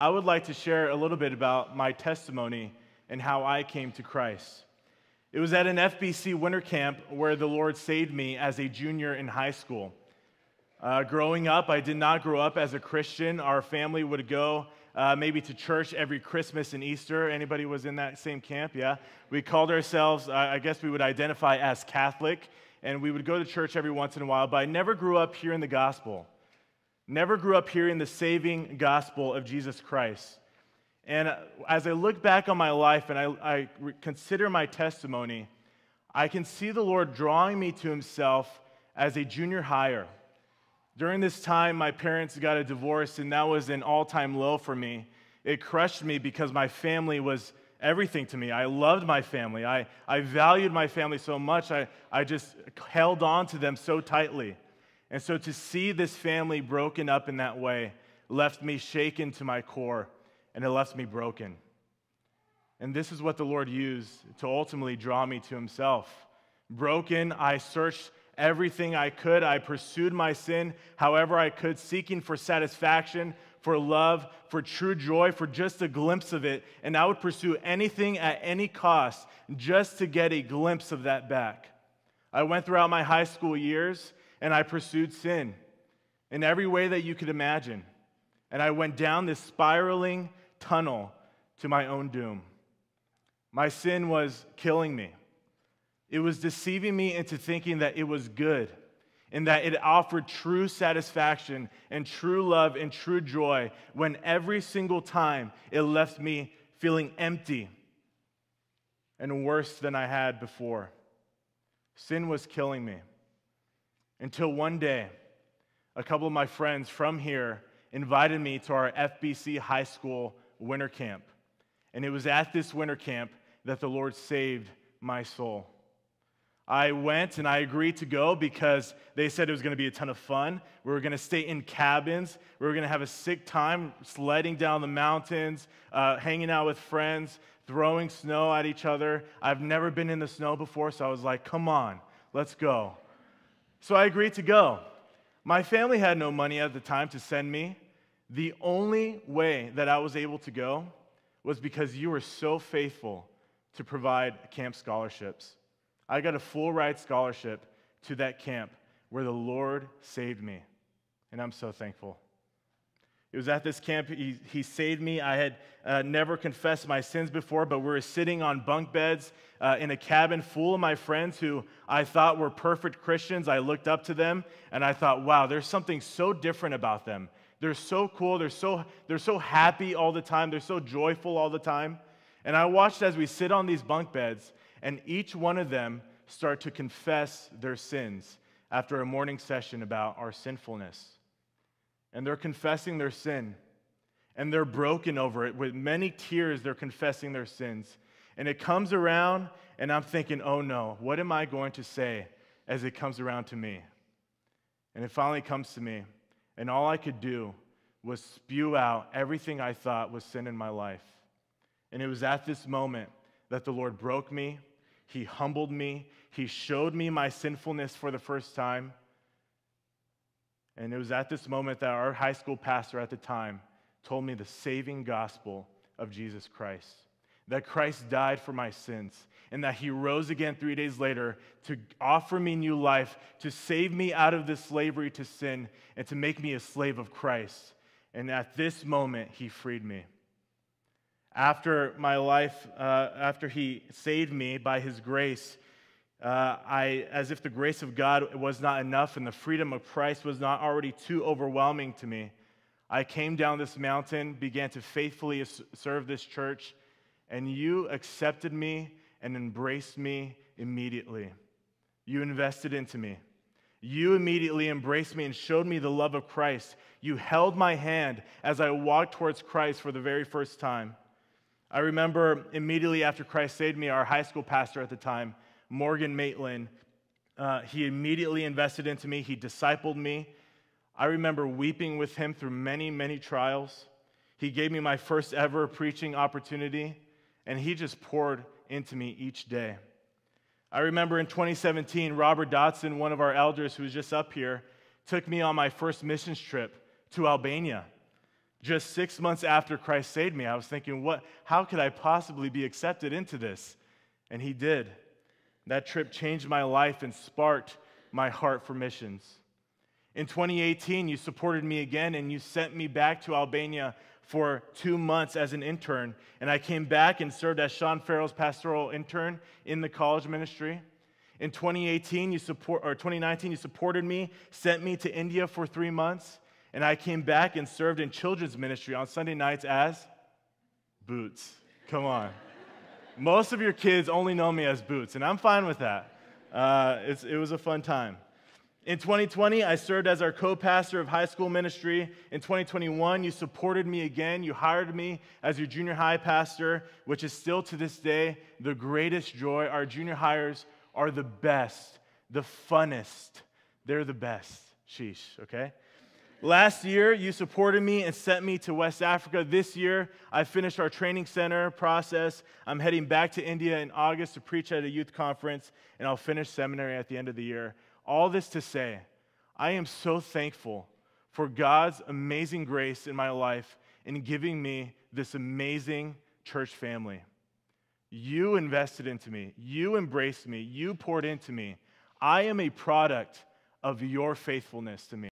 I would like to share a little bit about my testimony and how I came to Christ. It was at an FBC winter camp where the Lord saved me as a junior in high school. Uh, growing up, I did not grow up as a Christian. Our family would go uh, maybe to church every Christmas and Easter. Anybody was in that same camp? Yeah. We called ourselves, uh, I guess we would identify as Catholic, and we would go to church every once in a while, but I never grew up hearing the gospel. Never grew up hearing the saving gospel of Jesus Christ. And as I look back on my life and I, I consider my testimony, I can see the Lord drawing me to Himself as a junior higher. During this time, my parents got a divorce, and that was an all time low for me. It crushed me because my family was everything to me. I loved my family. I, I valued my family so much, I, I just held on to them so tightly. And so to see this family broken up in that way left me shaken to my core and it left me broken. And this is what the Lord used to ultimately draw me to Himself. Broken, I searched everything I could. I pursued my sin however I could, seeking for satisfaction, for love, for true joy, for just a glimpse of it. And I would pursue anything at any cost just to get a glimpse of that back. I went throughout my high school years and I pursued sin in every way that you could imagine. And I went down this spiraling tunnel to my own doom. My sin was killing me. It was deceiving me into thinking that it was good and that it offered true satisfaction and true love and true joy when every single time it left me feeling empty and worse than I had before. Sin was killing me. Until one day, a couple of my friends from here invited me to our FBC high school winter camp. And it was at this winter camp that the Lord saved my soul. I went and I agreed to go because they said it was going to be a ton of fun. We were going to stay in cabins. We were going to have a sick time sledding down the mountains, uh, hanging out with friends, throwing snow at each other. I've never been in the snow before, so I was like, come on, let's go. So I agreed to go. My family had no money at the time to send me. The only way that I was able to go was because you were so faithful to provide camp scholarships. I got a full ride scholarship to that camp where the Lord saved me, and I'm so thankful. It was at this camp he, he saved me. I had uh, never confessed my sins before, but we were sitting on bunk beds uh, in a cabin full of my friends who I thought were perfect Christians. I looked up to them and I thought, wow, there's something so different about them. They're so cool. They're so, they're so happy all the time. They're so joyful all the time. And I watched as we sit on these bunk beds, and each one of them start to confess their sins after a morning session about our sinfulness and they're confessing their sin and they're broken over it. With many tears, they're confessing their sins. And it comes around, and I'm thinking, oh no, what am I going to say as it comes around to me? And it finally comes to me, and all I could do was spew out everything I thought was sin in my life. And it was at this moment that the Lord broke me, He humbled me, He showed me my sinfulness for the first time. And it was at this moment that our high school pastor at the time told me the saving gospel of Jesus Christ that Christ died for my sins and that he rose again three days later to offer me new life, to save me out of this slavery to sin, and to make me a slave of Christ. And at this moment, he freed me. After my life, uh, after he saved me by his grace, uh, I, as if the grace of God was not enough and the freedom of Christ was not already too overwhelming to me, I came down this mountain, began to faithfully serve this church, and you accepted me and embraced me immediately. You invested into me. You immediately embraced me and showed me the love of Christ. You held my hand as I walked towards Christ for the very first time. I remember immediately after Christ saved me, our high school pastor at the time Morgan Maitland, uh, he immediately invested into me. He discipled me. I remember weeping with him through many, many trials. He gave me my first ever preaching opportunity, and he just poured into me each day. I remember in 2017, Robert Dotson, one of our elders who was just up here, took me on my first missions trip to Albania Just six months after Christ saved me, I was thinking, what, how could I possibly be accepted into this? And He did. That trip changed my life and sparked my heart for missions. In 2018, you supported me again and you sent me back to Albania for two months as an intern. And I came back and served as Sean Farrell's pastoral intern in the college ministry. In 2018, you support, or 2019, you supported me, sent me to India for three months, and I came back and served in children's ministry on Sunday nights as Boots. Come on. Most of your kids only know me as Boots, and I'm fine with that. Uh, it was a fun time. In 2020, I served as our co pastor of high school ministry. In 2021, you supported me again. You hired me as your junior high pastor, which is still to this day the greatest joy. Our junior highers are the best, the funnest. They're the best. Sheesh, okay? Last year, you supported me and sent me to West Africa. This year, I finished our training center process. I'm heading back to India in August to preach at a youth conference, and I'll finish seminary at the end of the year. All this to say, I am so thankful for God's amazing grace in my life in giving me this amazing church family. You invested into me. You embraced me. You poured into me. I am a product of your faithfulness to me.